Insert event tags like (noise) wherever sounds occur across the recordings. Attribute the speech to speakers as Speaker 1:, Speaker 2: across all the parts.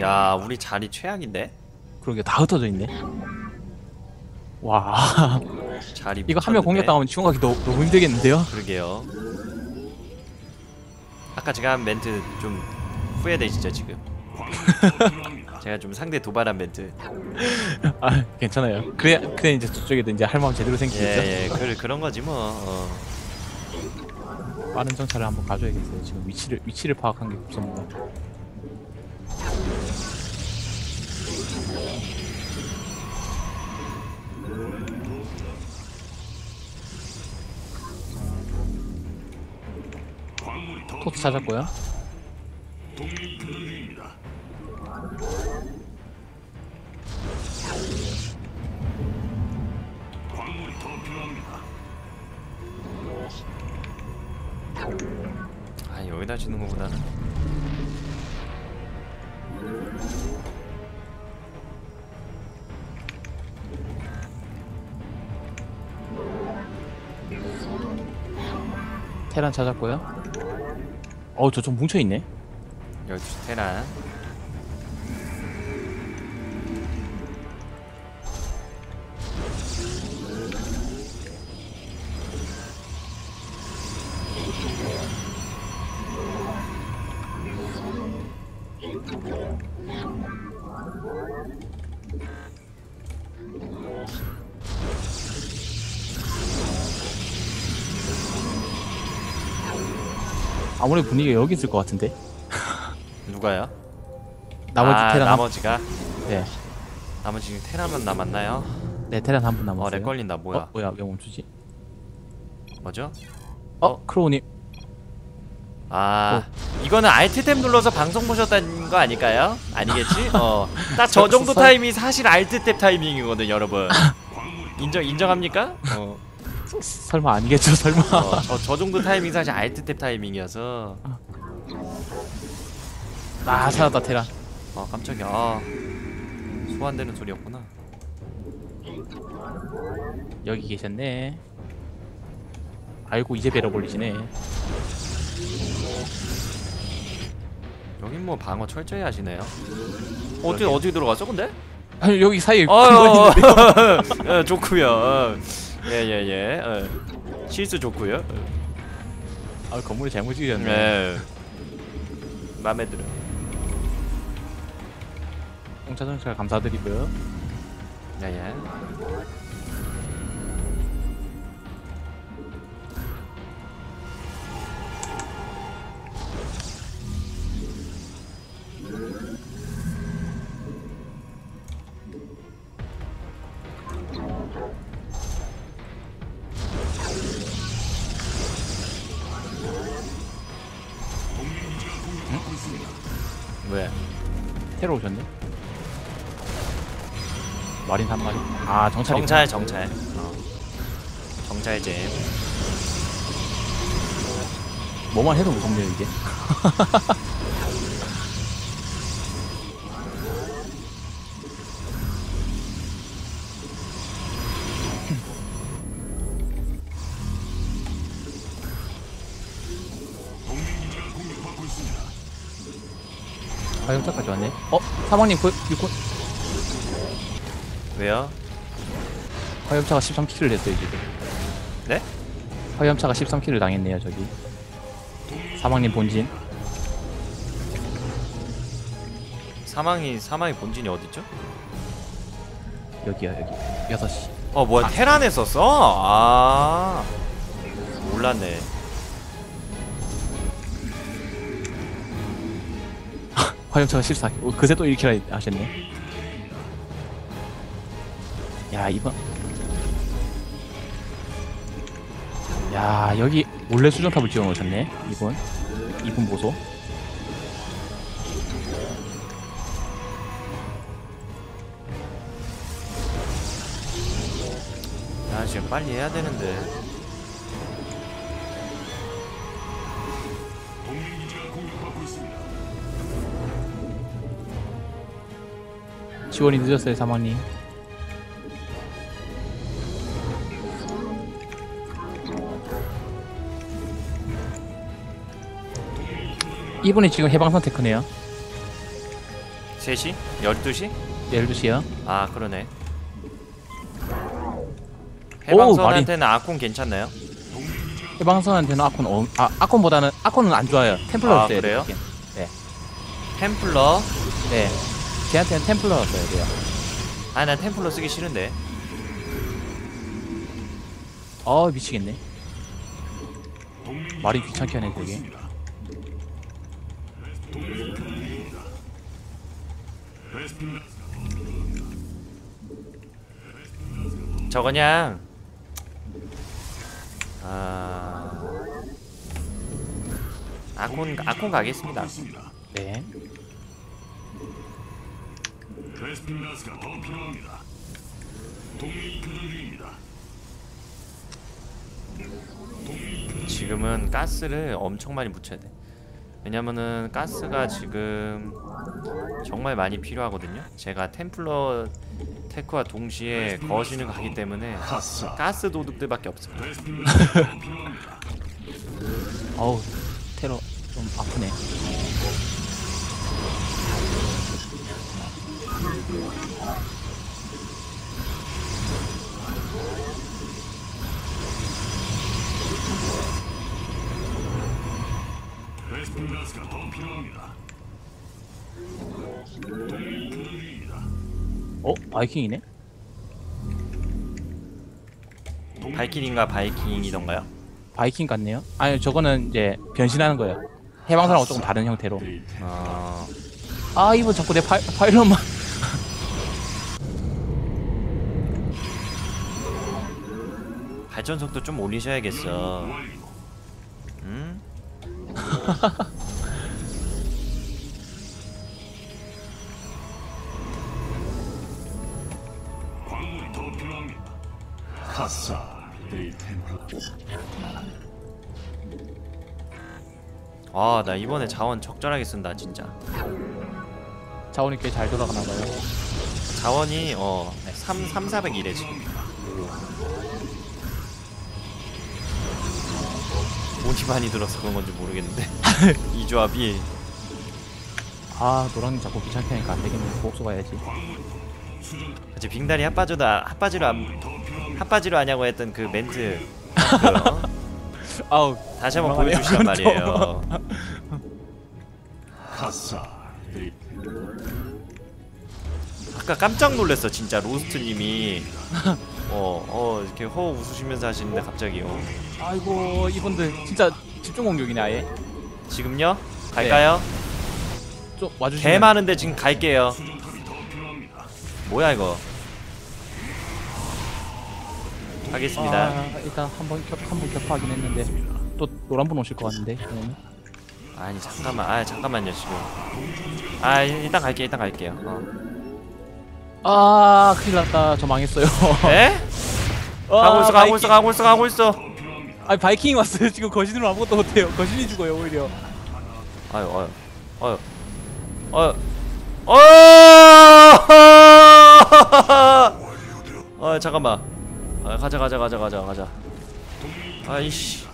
Speaker 1: 야 우리 자리 최악인데?
Speaker 2: 그러게 다 흩어져 있네. 와
Speaker 1: 자리
Speaker 2: 이거 한 명. 공격당하면 너, 너무 힘들겠는데요?
Speaker 1: 그러게요 아까 제가 한 멘트 좀 후회되시죠 지금 (laughs) 제가 좀 상대 도발한 멘트
Speaker 2: 아 괜찮아요. 그래 그래 이제 저쪽에도 이제 할 마음 제대로 생기겠죠.
Speaker 1: 예 예 그, 그런 거지 뭐 어.
Speaker 2: 빠른 정찰을 한번 가져야겠어요. 지금 위치를 위치를 파악한 게 없습니다. 토트 찾았고요.
Speaker 1: 아 여기다 주는 거보다는
Speaker 2: 테란 찾았고요. 어 저쪽 뭉쳐 있네.
Speaker 1: 여기 테란
Speaker 2: 아무래도 분위기가 여기 있을 것 같은데. (laughs)
Speaker 1: 누가요?
Speaker 2: 나머지
Speaker 1: 아,
Speaker 2: 테란 한
Speaker 1: 나머지가
Speaker 2: 네.
Speaker 1: 나머지 지금 테란만 남았나요?
Speaker 2: 네 테란 한 분 남았어요.
Speaker 1: 어렉 걸린다 뭐야
Speaker 2: 어, 뭐야 왜 멈추지?
Speaker 1: 뭐죠?
Speaker 2: 어,
Speaker 1: 어?
Speaker 2: 크로우님
Speaker 1: 아 이거는 알트 탭 눌러서 방송 보셨다는 거 아닐까요? 아니겠지? (laughs) 어딱 저 정도
Speaker 2: 설-
Speaker 1: 타이밍이 사실 알트 탭 타이밍이거든 여러분 (laughs) 인정 인정합니까? 어,
Speaker 2: 설마 아니겠죠 설마.
Speaker 1: 어, 저, 저 정도 타이밍 사실 알트 탭 타이밍이어서
Speaker 2: 아 찾았다 테란.
Speaker 1: 아 깜짝이야 아, 소환되는 소리였구나
Speaker 2: 여기 계셨네. 아이고 이제 배러 걸리시네.
Speaker 1: 여긴 뭐 방어 철저히 하시네요 어디 어디 들어갔어 근데?
Speaker 2: 아니 여기 사이에
Speaker 1: 어,
Speaker 2: 어,
Speaker 1: 어, 좋구요 예예예 어. 실수 좋구요 어.
Speaker 2: 아 건물이 잘못 지으셨네.
Speaker 1: 네 마음에 들어
Speaker 2: 공차 정찰 감사드리고요.
Speaker 1: 야야
Speaker 2: 테러 오셨네. 마린 한 마리. 아 정찰이.
Speaker 1: 정찰 정찰 어. 정찰잼
Speaker 2: 뭐만 해도 무섭네요 이게. (laughs) 화염차까지 왔네. 어? 사모님 그, 그,
Speaker 1: 왜요?
Speaker 2: 화염차가 13킬을 했어요 지금.
Speaker 1: 네?
Speaker 2: 화염차가 13킬을 당했네요 저기. 사망님 본진.
Speaker 1: 사망이 사망이 본진이 어디죠?
Speaker 2: 여기야 여기. 6시.
Speaker 1: 어 뭐야 테란에 썼어? 아 몰랐네
Speaker 2: 화염차가 14. 어, 그새 또 1킬 하셨네. 야, 이번. 야, 여기 몰래 수정탑을 지어 놓으셨네. 이분. 이분 보소.
Speaker 1: 나 지금 빨리 해야 되는데
Speaker 2: 지원이 늦었어요, 사모님. 이분이 지금 해방 선택하네요.
Speaker 1: 3시? 12시?
Speaker 2: 12시요.
Speaker 1: 아 그러네
Speaker 2: 오,
Speaker 1: 해방선한테는 아콘 괜찮나요?
Speaker 2: 해방선한테는 아콘 어, 아 아콘보다는 아콘은 안 좋아요. 템플러
Speaker 1: 아, 그래요?
Speaker 2: 돼요.
Speaker 1: 템플러?
Speaker 2: 네. 걔한테는 템플러 써야 돼요.
Speaker 1: 아 난 템플러 쓰기 싫은데
Speaker 2: 어 미치겠네. 말이 귀찮게 하네 되게.
Speaker 1: 저 그냥 아 아콘 아콘 가겠습니다
Speaker 2: 네.
Speaker 3: 베스핀 가스가 더 필요합니다. 동맹이 교전 중입니다.
Speaker 1: 지금은 가스를 엄청 많이 묻혀야 돼 왜냐면은 가스가 지금 정말 많이 필요하거든요 제가 템플러 테크와 동시에 거신을 가기 때문에. 가스 도둑들밖에 없어요.
Speaker 2: 어우 테러 좀 아프네.
Speaker 3: 베스핀 더 필요합니다.
Speaker 2: 어 바이킹이네?
Speaker 1: 바이킹인가 바이킹이던가요?
Speaker 2: 바이킹 같네요. 아니 저거는 이제 변신하는 거예요. 해방선하고 조금 다른 형태로.
Speaker 1: 어...
Speaker 2: 아 이분 자꾸 내 파, 파일럿만.
Speaker 1: 발전 속도 좀 올리셔야겠어 음?
Speaker 3: 광물이 더 필요합니다. 가사. 이 템플.
Speaker 1: 아나 이번에 자원 적절하게 쓴다 진짜
Speaker 2: 자원이 꽤 잘 돌아가나 봐요.
Speaker 1: 자원이 어 3, 3 400이래 지금 돈이 많이 들어서 그런 건지 모르겠는데 (laughs) 이 조합이
Speaker 2: 아 노랑님 자꾸 귀찮게 하니까 안 되겠네. 복수 가야지.
Speaker 1: 이제 빙다리 핫바지도 아- 핫바지로 안 핫바지로 하냐고 했던 그 멘트 그? (laughs)
Speaker 2: 아우
Speaker 1: 다시 한번 보여주시란
Speaker 2: 그건 또.
Speaker 1: 말이에요 아까 깜짝 놀랐어 진짜 로스트님이 (laughs) 어, 어 이렇게 허 웃으시면서 하시는데 갑자기 어.
Speaker 2: 아이고 이분들 진짜 집중 공격이네 아예.
Speaker 1: 지금요? 갈까요?
Speaker 2: 좀 와주시면.
Speaker 1: 개 많은데 지금 갈게요. 뭐야 이거 하겠습니다
Speaker 2: 아, 일단 한번 한번 격파하긴 했는데 또 노란 분 오실 것 같은데. 그러면.
Speaker 1: 아니 잠깐만 아 잠깐만요 지금 아 일단 갈게 일단 갈게요 어.
Speaker 2: 아 큰일 났다. 저 망했어요.
Speaker 1: 에? (laughs) 가고 있어 가고 있어 가고 있어 가고 있어
Speaker 2: 아니 바이킹이 왔어요. 지금 거신으로 아무것도 못해요. 거신이 죽어요 오히려.
Speaker 1: 아유 아유 아유 아유 어 아, (laughs) 잠깐만 아, 가자 가자 가자 가자 가자 아이씨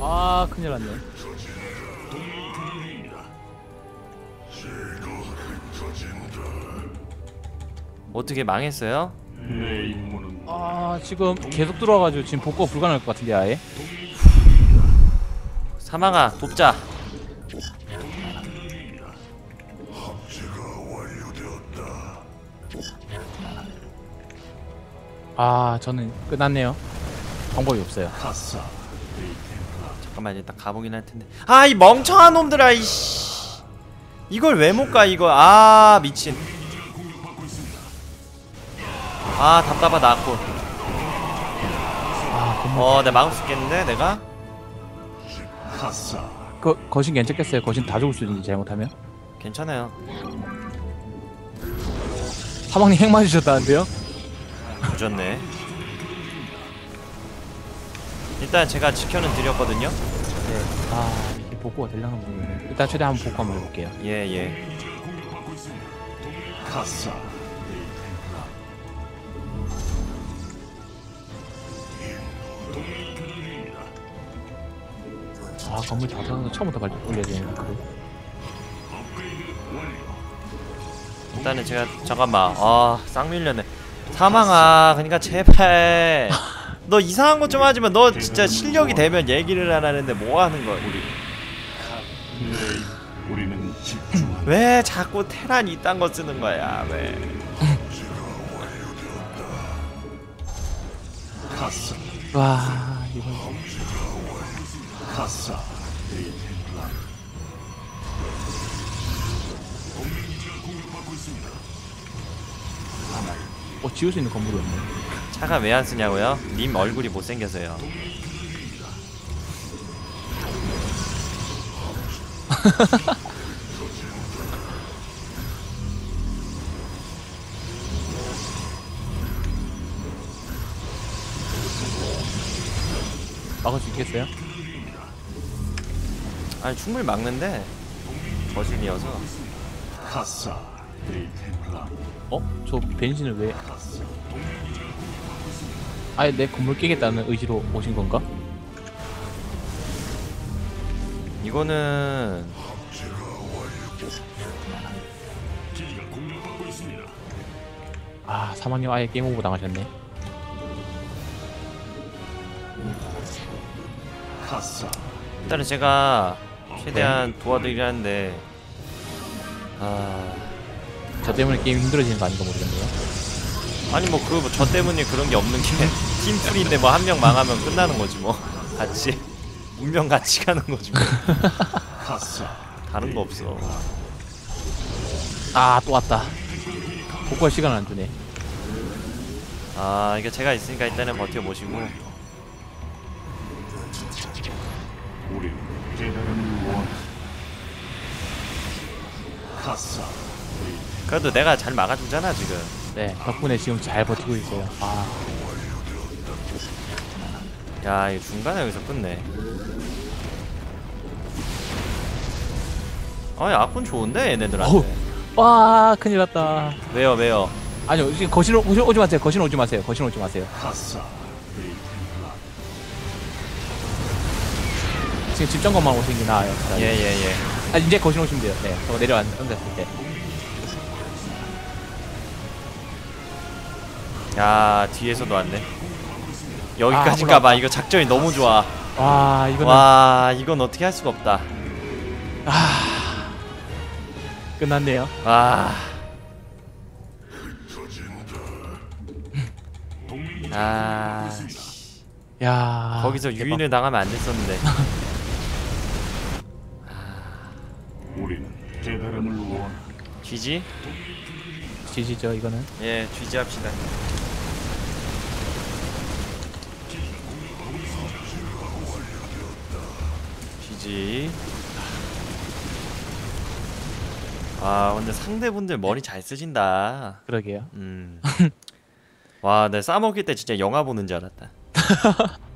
Speaker 2: 아 큰일 났네.
Speaker 1: 어떻게 망했어요?
Speaker 2: 아 지금 계속 들어와가지고 지금 복구가 불가능할 것 같은데 아예.
Speaker 1: 사망아 돕자
Speaker 2: 아 저는 끝났네요. 방법이 없어요.
Speaker 1: 잠깐만 일단 가보긴 할 텐데 아 이 멍청한 놈들아 이씨 이걸 왜 못 가 이거 아 미친 아 답답하다 아
Speaker 2: 건물.
Speaker 1: 어내 수 있겠는데 내가?
Speaker 2: 그 거신 괜찮겠어요? 거신 다 죽을 수 있는지 잘못하면.
Speaker 1: 괜찮아요
Speaker 2: 사방님 핵 맞으셨다는데요?
Speaker 1: 조졌네 일단 제가 지켜는 드렸거든요
Speaker 2: 네. 아 이게 복구가 되려나 모르겠네. 일단 최대한 한번 복구 한번 해볼게요.
Speaker 1: 예예
Speaker 2: 건물 다 들어가서 처음부터 발 올려야 되는 거.
Speaker 1: 일단은 제가 잠깐만 아 쌍 밀렸네 사망아 그러니까 제발 (laughs) 너 이상한 것 좀 하지만 너 진짜 실력이 되면 얘기를 안 하는데 뭐 하는 거야. 왜 자꾸 테란 이딴 거 쓰는 거야
Speaker 2: 왜와
Speaker 3: 데이템플라.
Speaker 2: 어 지울 수 있는 건물이 없네.
Speaker 1: 차가 왜 안 쓰냐고요? 님 얼굴이 못생겨서요 (laughs)
Speaker 2: 막을 수 있겠어요?
Speaker 1: 아니 충분히 막는데 거신이어서
Speaker 3: 데이템플라.
Speaker 2: 어? 저 벤신을 왜? 아예 내 건물 깨겠다는 의지로 오신 건가?
Speaker 1: 이거는.
Speaker 2: 아 사망님 아예 게임 오버 당하셨네.
Speaker 1: 일단은 제가 최대한 도와드리려 하는데 아.
Speaker 2: 저 때문에 게임 힘들어지는 거 아닌가 모르겠네요.
Speaker 1: 아니 뭐 그 저 때문에 그런 게 없는 게 (laughs) 팀플인데 뭐 한 명 망하면 끝나는 거지 뭐. 같이 운명 같이 가는 거지 뭐. 다른 거 없어.
Speaker 2: 아 또 왔다. 복구할 시간을 안 주네.
Speaker 1: 아 이거 제가 있으니까 일단은 버텨보시고 그래도 내가 잘 막아주잖아 지금
Speaker 2: 네 덕분에 지금 잘 버티고 있어요. 아
Speaker 1: 야 이거 중간에 여기서 끝내 아니 아군 좋은데 얘네들한테
Speaker 2: 어우. 와 큰일 났다.
Speaker 1: 왜요 왜요
Speaker 2: 아니요 지금 거실 오- 오지, 오지 마세요. 거실 오지 마세요. 거실 오지 마세요. 지금 집 점검만 오시는 게 나아요.
Speaker 1: 예예예
Speaker 2: 아 이제 거실 오시면 돼요. 네 저거 내려앉았을 때.
Speaker 1: 야 뒤에서도 왔네 여기까지인가 봐 이거 작전이 너무 좋아
Speaker 2: 와 이거는
Speaker 1: 와 이건 어떻게 할 수가 없다
Speaker 2: 끝났네요.
Speaker 1: 와. 아,
Speaker 2: 야
Speaker 1: 거기서
Speaker 2: 대박.
Speaker 1: 유인을 당하면 안 됐었는데. (laughs)
Speaker 3: 우리는 깨달음을 원한다.
Speaker 1: 쥐지?
Speaker 2: 지지죠 이거는.
Speaker 1: 예, 쥐지 합시다. 쥐지. 아, 근데 상대분들 머리 잘 쓰신다.
Speaker 2: 그러게요.
Speaker 1: 음. 와, 내 싸먹일 때 진짜 영화 보는 줄 알았다. (laughs)